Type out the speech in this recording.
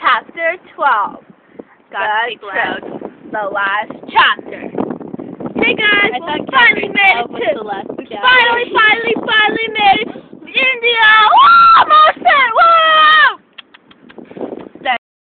Chapter 12. Gotta The The last chapter. Hey guys, I we